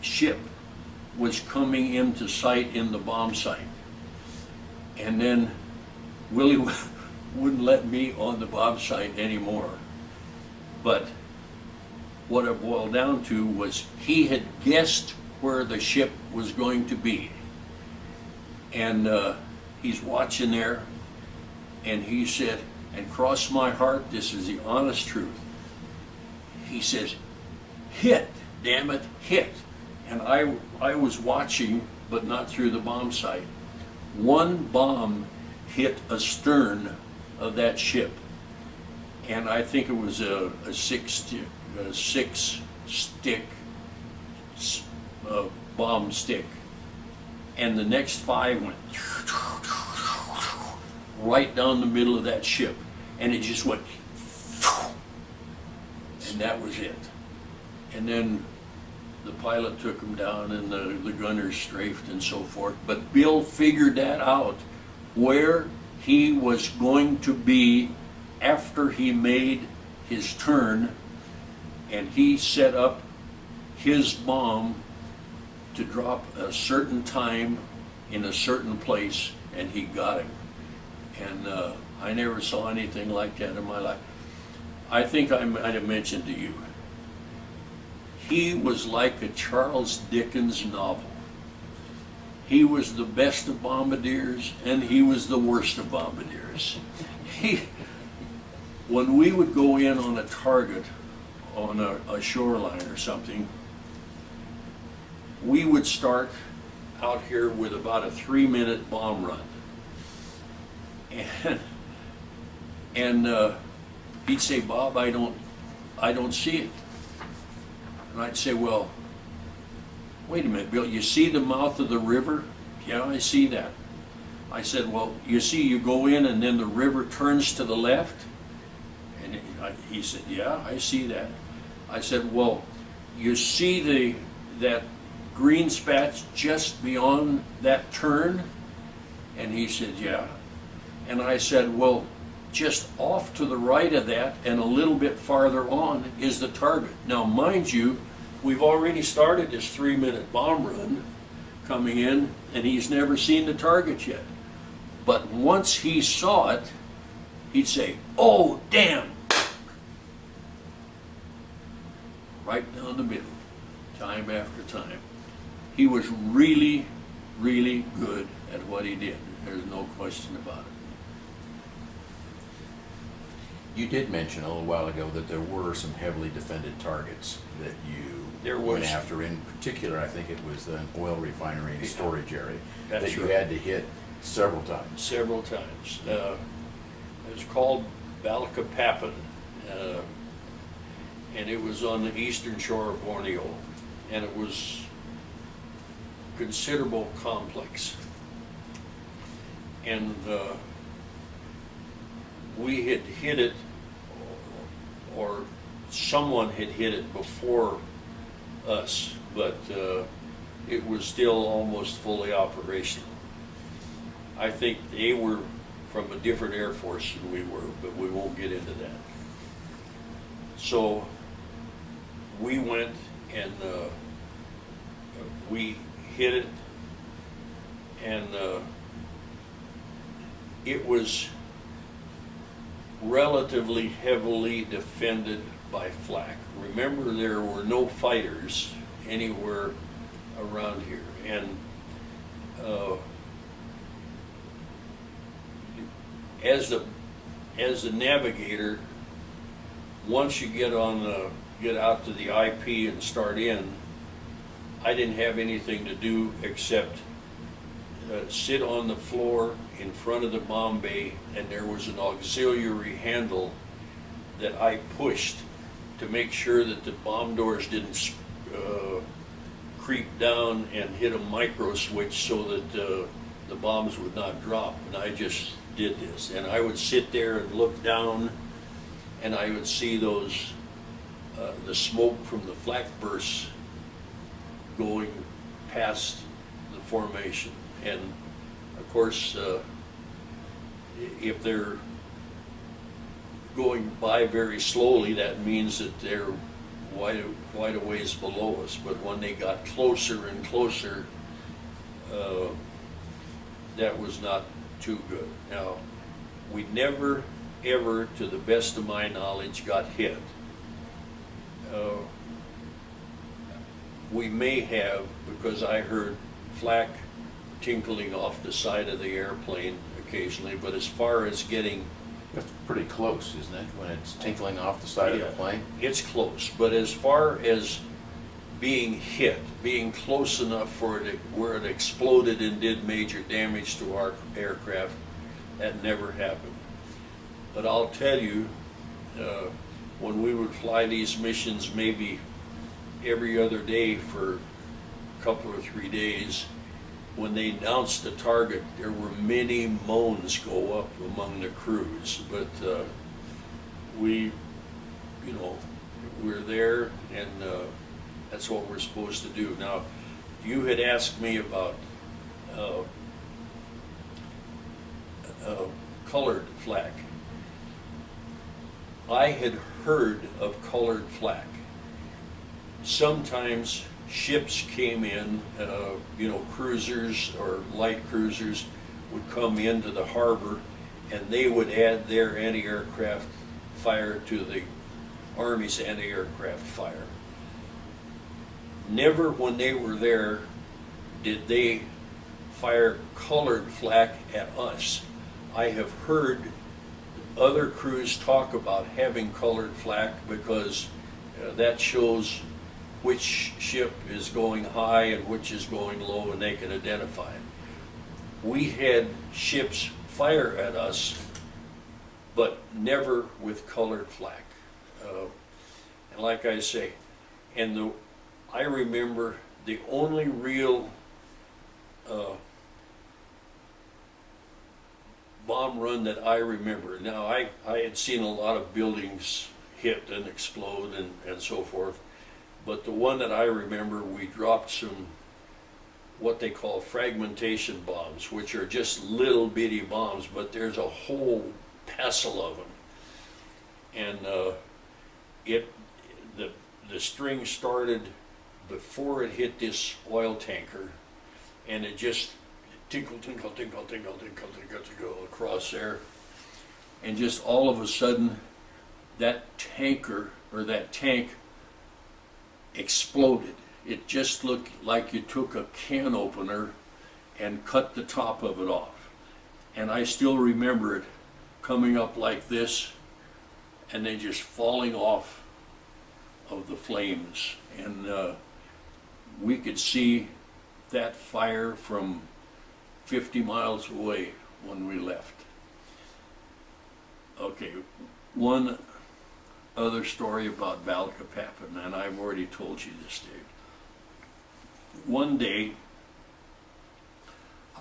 ship was coming into sight in the bomb sight. And then Willie wouldn't let me on the bomb sight anymore. But what it boiled down to was he had guessed where the ship was going to be. And uh, he's watching there, and he said, and cross my heart, this is the honest truth. He says, hit, damn it, hit. And I, I was watching, but not through the bomb sight. One bomb hit astern of that ship. And I think it was a, a six, six stick uh, bomb stick. And the next five went right down the middle of that ship. And it just went, and that was it. And then the pilot took him down and the, the gunners strafed and so forth. But Bill figured that out, where he was going to be after he made his turn, and he set up his bomb to drop a certain time in a certain place, and he got him. And uh, I never saw anything like that in my life. I think I might have mentioned to you, he was like a Charles Dickens novel. He was the best of bombardiers, and he was the worst of bombardiers. He, when we would go in on a target on a, a shoreline or something, we would start out here with about a three-minute bomb run. And, and uh, he'd say, Bob, I don't, I don't see it. And I'd say, well, wait a minute, Bill, you see the mouth of the river? Yeah, I see that. I said, well, you see, you go in and then the river turns to the left? And he said, yeah, I see that. I said, well, you see the that green spats just beyond that turn? And he said, yeah. And I said, well, just off to the right of that and a little bit farther on is the target. Now, mind you, we've already started this three minute bomb run coming in and he's never seen the target yet. But once he saw it, he'd say, oh, damn. Right down the middle, time after time. He was really, really good at what he did. There's no question about it. You did mention a little while ago that there were some heavily defended targets that you There went was. after. In particular, I think it was the oil refinery and storage area That's that you right. had to hit several times. several times. Uh, it was called Balikpapan, uh, and it was on the eastern shore of Borneo, and it was considerable complex. And uh, we had hit it, or someone had hit it before us, but uh, it was still almost fully operational. I think they were from a different Air Force than we were, but we won't get into that. So we went and uh, we hit it, and uh, it was relatively heavily defended by flak. Remember, there were no fighters anywhere around here, and uh, as the as the navigator, once you get on the get out to the IP and start in, I didn't have anything to do except uh, sit on the floor in front of the bomb bay, and there was an auxiliary handle that I pushed to make sure that the bomb doors didn't uh, creep down and hit a micro switch so that uh, the bombs would not drop. And I just did this. And I would sit there and look down, and I would see those, uh, the smoke from the flak bursts going past the formation. And of course, uh, if they're going by very slowly, that means that they're quite a, quite a ways below us, but when they got closer and closer, uh, that was not too good. Now, we never, ever, to the best of my knowledge, got hit. Uh, We may have, because I heard flak tinkling off the side of the airplane occasionally, but as far as getting That's pretty close, isn't it, when it's tinkling off the side of Yeah, the plane? It's close, but as far as being hit, being close enough for it, where it exploded and did major damage to our aircraft, that never happened. But I'll tell you, uh, when we would fly these missions maybe every other day for a couple or three days, when they announced the target, there were many moans go up among the crews, but uh, we you know, we're there and uh, that's what we're supposed to do. Now, you had asked me about uh, colored flak. I had heard of colored flak. Sometimes ships came in, uh, you know, cruisers or light cruisers would come into the harbor and they would add their anti-aircraft fire to the Army's anti-aircraft fire. Never when they were there did they fire colored flak at us. I have heard other crews talk about having colored flak because uh, that shows which ship is going high and which is going low and they can identify it. We had ships fire at us, but never with colored flak. Uh, and like I say, and the, I remember the only real uh, bomb run that I remember. Now, I, I had seen a lot of buildings hit and explode and, and so forth, but the one that I remember, we dropped some what they call fragmentation bombs, which are just little bitty bombs, but there's a whole passel of them. And uh, it, the, the string started before it hit this oil tanker, and it just tinkle, tinkle, tinkle, tinkle, tinkle, tinkle, tinkle across there. And just all of a sudden, that tanker or that tank exploded. It just looked like you took a can opener and cut the top of it off. And I still remember it coming up like this and then just falling off of the flames. And uh, we could see that fire from 50 miles away when we left. Okay, one other story about Balikpapan, and I've already told you this, Dave. One day,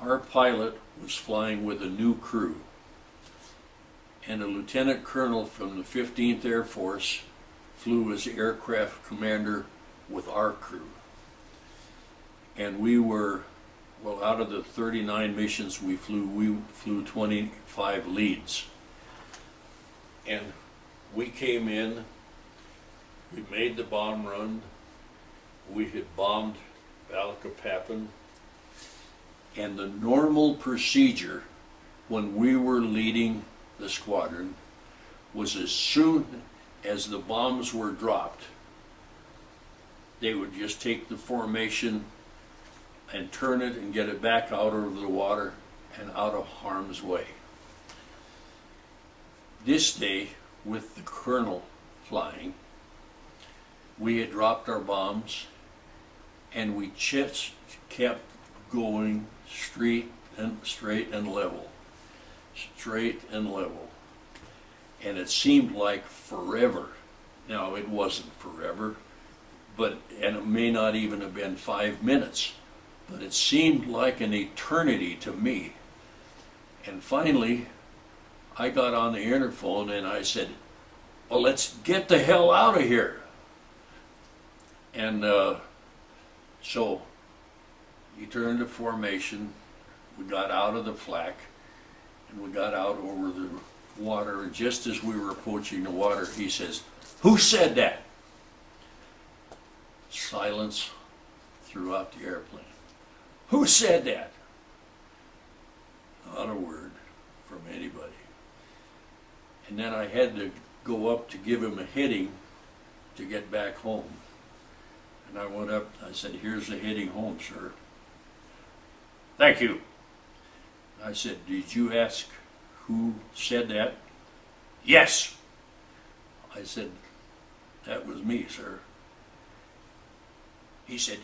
our pilot was flying with a new crew, and a lieutenant colonel from the 15th Air Force flew as aircraft commander with our crew. And we were, well, out of the 39 missions we flew, we flew 25 leads. And we came in, we made the bomb run, we had bombed Balikpapan, and the normal procedure when we were leading the squadron was as soon as the bombs were dropped, they would just take the formation and turn it and get it back out of the water and out of harm's way. This day, with the colonel flying, we had dropped our bombs and we just kept going straight and straight and level, straight and level. And it seemed like forever. Now, it wasn't forever, but, and it may not even have been five minutes, but it seemed like an eternity to me. And finally, I got on the interphone and I said, well, let's get the hell out of here. And uh, so he turned the formation. We got out of the flak and we got out over the water. And just as we were approaching the water, he says, Who said that? Silence throughout the airplane. Who said that? Not a word from anybody. And then I had to go up to give him a hitting to get back home. And I went up, I said, here's the hitting home, sir. Thank you. I said, did you ask who said that? Yes. I said, that was me, sir. He said,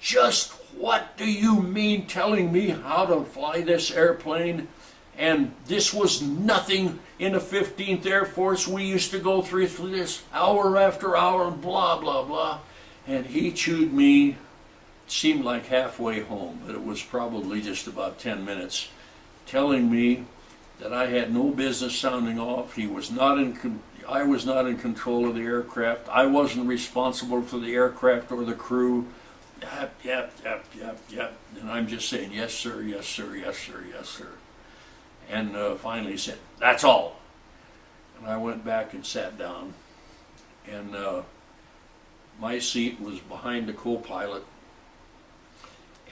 just what do you mean telling me how to fly this airplane? And this was nothing in the 15th Air Force. We used to go through this hour after hour and blah, blah, blah. And he chewed me, seemed like halfway home, but it was probably just about 10 minutes, telling me that I had no business sounding off. He was not in, I was not in control of the aircraft. I wasn't responsible for the aircraft or the crew. Yep, yep, yep, yep, yep. And I'm just saying, yes, sir, yes, sir, yes, sir, yes, sir. And uh, finally said, that's all. And I went back and sat down. And uh, my seat was behind the co-pilot.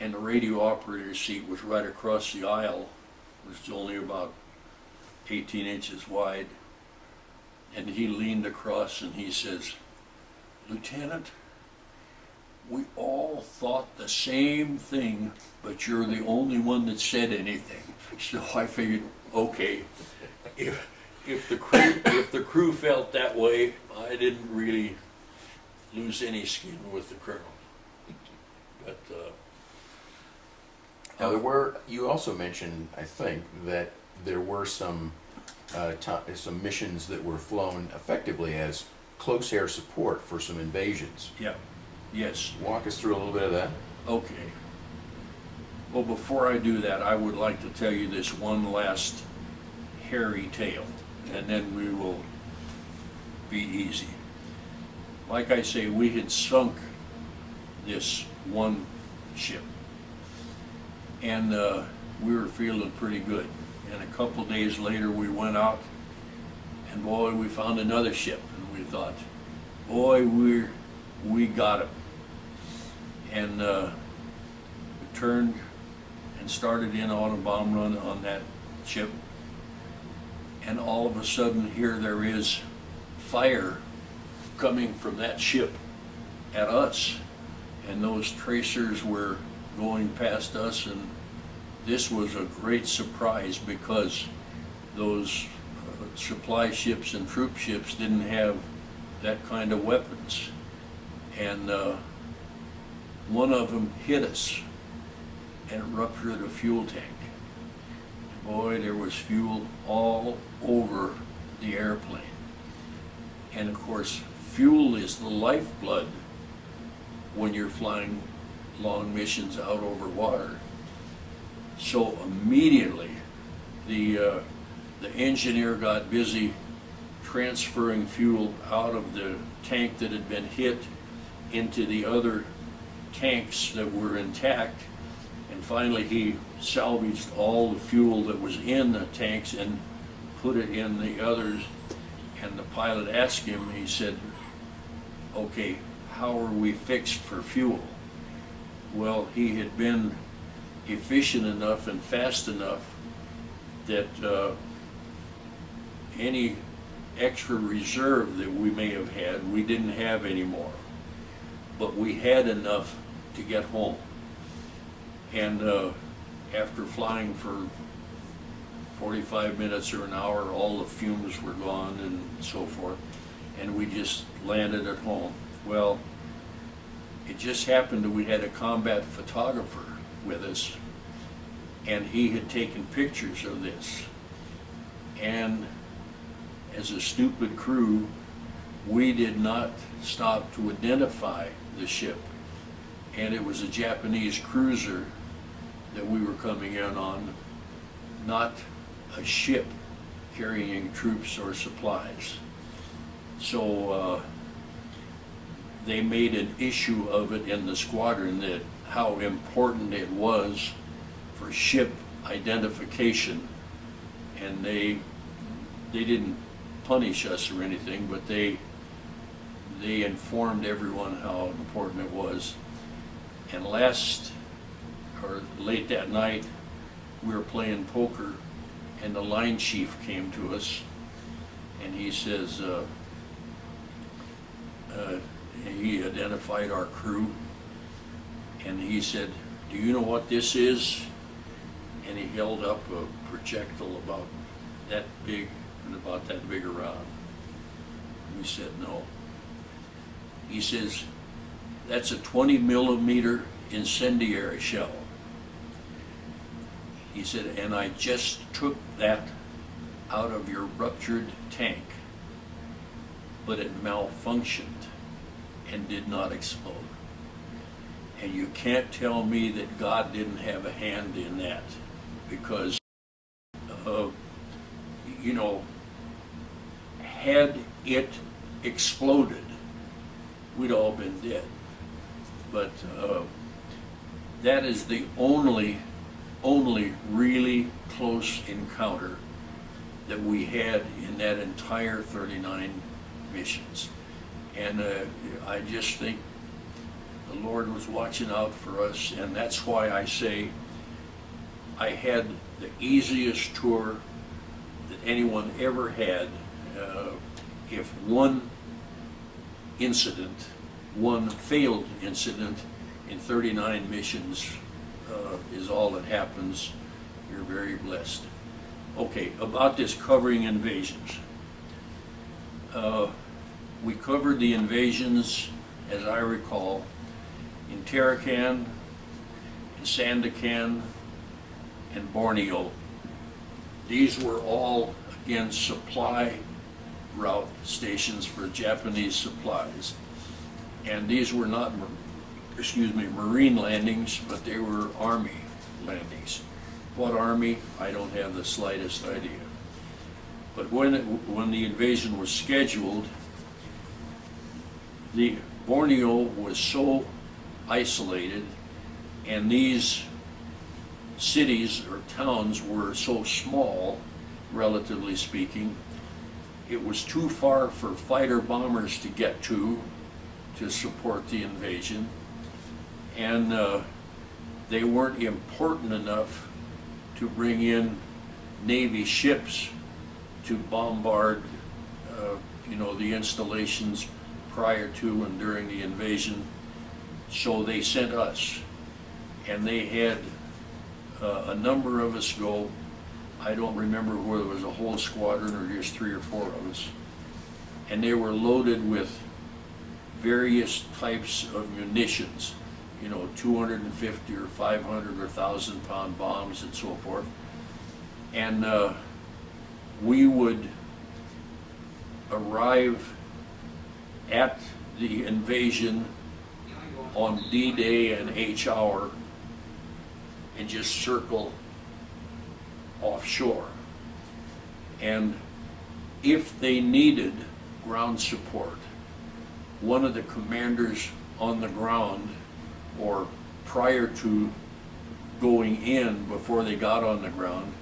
And the radio operator's seat was right across the aisle. It was only about 18 inches wide. And he leaned across and he says, Lieutenant, we all thought the same thing, but you're the only one that said anything. So I figured, okay, if, if the crew, if the crew felt that way, I didn't really lose any skin with the colonel. But, uh, Now, there were, you also mentioned, I think, that there were some, uh, some missions that were flown effectively as close air support for some invasions. yeah, yes, Walk us through a little bit of that. okay. Well, before I do that, I would like to tell you this one last hairy tale, and then we will be easy. Like I say, we had sunk this one ship, and uh, we were feeling pretty good. And a couple days later, we went out, and boy, we found another ship, and we thought, boy, we're we got him. And uh, we turned and started in on a bomb run on that ship. And all of a sudden, here there is fire coming from that ship at us. And those tracers were going past us, and this was a great surprise because those uh, supply ships and troop ships didn't have that kind of weapons. And uh, one of them hit us and ruptured a fuel tank. Boy, there was fuel all over the airplane. And of course, fuel is the lifeblood when you're flying long missions out over water. So immediately, the, uh, the engineer got busy transferring fuel out of the tank that had been hit into the other tanks that were intact. And finally, he salvaged all the fuel that was in the tanks and put it in the others. And the pilot asked him, he said, okay, how are we fixed for fuel? Well, he had been efficient enough and fast enough that uh, any extra reserve that we may have had, we didn't have anymore. But we had enough to get home. And uh, after flying for 45 minutes or an hour, all the fumes were gone and so forth. And we just landed at home. Well, it just happened that we had a combat photographer with us, and he had taken pictures of this. And as a stupid crew, we did not stop to identify the ship. And it was a Japanese cruiser that we were coming in on, not a ship carrying troops or supplies. So uh, they made an issue of it in the squadron that how important it was for ship identification. And they they didn't punish us or anything, but they they informed everyone how important it was. And last, or late that night, we were playing poker, and the line chief came to us, and he says, uh, uh, he identified our crew, and he said, "Do you know what this is?" And he held up a projectile about that big and about that big around. We said no. He says, "That's a 20 millimeter incendiary shell." He said, "And I just took that out of your ruptured tank, but it malfunctioned and did not explode." And you can't tell me that God didn't have a hand in that because, uh, you know, had it exploded, we'd all been dead. But uh, that is the only, only really close encounter that we had in that entire 39 missions. And uh, I just think the Lord was watching out for us, and that's why I say I had the easiest tour that anyone ever had. Uh, if one incident, one failed incident in 39 missions is all that happens, you're very blessed. Okay, about this covering invasions. Uh, we covered the invasions, as I recall, in Tarakan, in Sandakan, and Borneo. These were all, again, supply route stations for Japanese supplies. And these were not, excuse me, marine landings, but they were army landings. What army? I don't have the slightest idea. But when, it, when the invasion was scheduled, the Borneo was so isolated, and these cities or towns were so small, relatively speaking, it was too far for fighter bombers to get to to support the invasion, and uh, they weren't important enough to bring in Navy ships to bombard, uh, you know, the installations prior to and during the invasion. So they sent us, and they had uh, a number of us go. I don't remember whether it was a whole squadron or just three or four of us. And they were loaded with various types of munitions, you know, 250 or 500 or 1,000 pound bombs and so forth. And uh, we would arrive at the invasion on D-Day and H hour and just circle offshore. And if they needed ground support, one of the commanders on the ground or prior to going in before they got on the ground,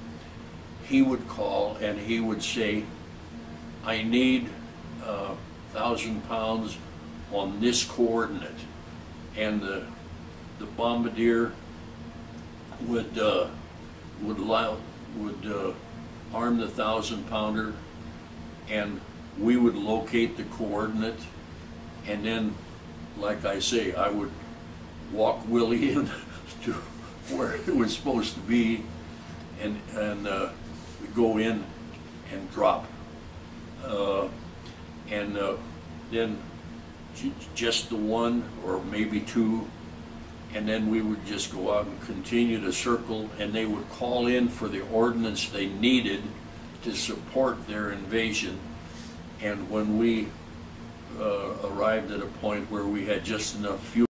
he would call and he would say, I need a thousand pounds on this coordinate. And the, the bombardier would, uh, would would, uh, arm the thousand pounder and we would locate the coordinate and then, like I say, I would walk Willie in to where it was supposed to be and, and, uh, go in and drop. Uh, and, uh, then just the one or maybe two and then we would just go out and continue to circle, and they would call in for the ordnance they needed to support their invasion. And when we uh, arrived at a point where we had just enough fuel